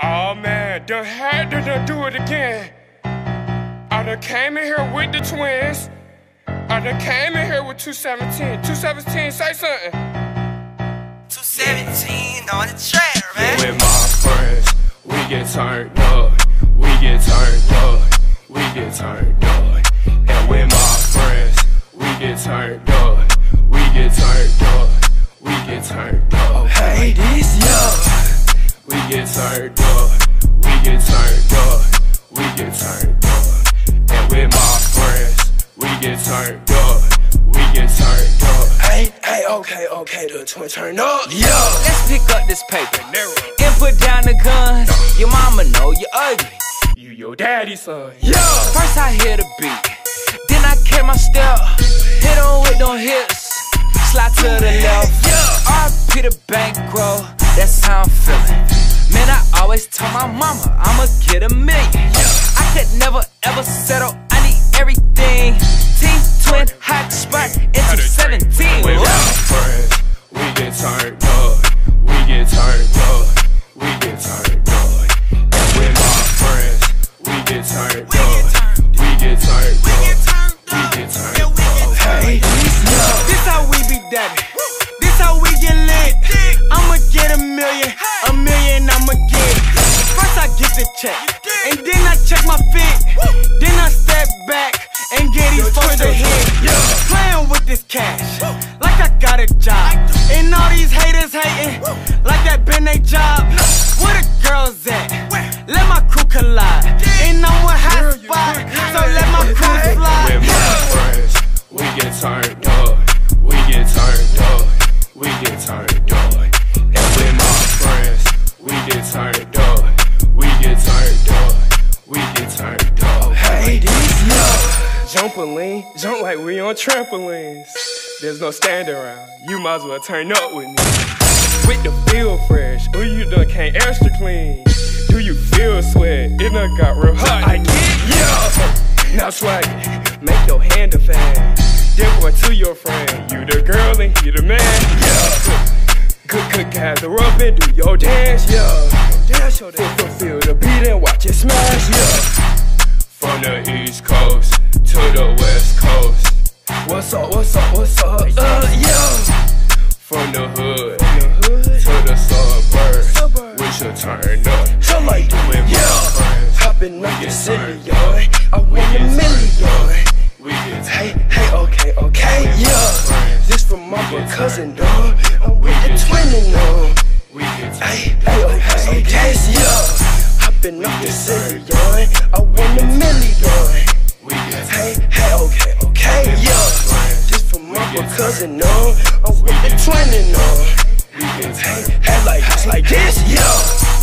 Oh man, done had to done do it again. I done came in here with the twins. I done came in here with 217. 217, say something. 217 on the track, man. With my friends, we get turned up. We get turned up. We get turned up. And with my friends, we get turned up. We get turned up. We get turned up. Hey, this get turned up. We get turned up. We get turned up. And with my friends, we get turned up. We get turned up. Hey, hey, okay, okay, the twin turn up. Yo. Let's pick up this paper and put down the guns. Your mama know you're ugly. You your daddy's son. Yo. First I hear the beat, then I carry my step. Hit on with them hips, slide to the left. RP turned up. We get turned up. We get turned up. Hey, this how we be dabbing. This how we get lit. I'ma get a million, a million I'ma get. First I get the check, and then I check my fit. Then I step back and get these folks to hit. Playing get turned up. We get turned up. We get turned up. And with my friends, we get turned up. We get turned up. We get turned up. Hey, this young. Jump a lean, jump like we on trampolines. There's no stand around, you might as well turn up with me. With the feel fresh, or you done came extra clean. Do you feel sweat? It done got real hot. I get yeah. Now swag it, make your hand a fan. Then point to your friend. You the girl and he the man. Yeah. Good, good, gather up and do your dance. Yeah. Dance your dance. Feel, feel the beat and watch it smash. Yeah. From the east coast to the west coast. What's up, what's up, what's up? Uh, yeah. From the hood to the suburbs. We should turn up. So like, my yeah. friends. Hopping up the city, your cousin, dog. I'm with the twinning, dog. Hey, hey, oh, hey, yes, yo. Hopping off the city, dog. I won a million, dog. Hey, hey, okay, okay, yo. This for my cousin, dog. I'm with the twinning, dog. Hey, hey, like, this, yo.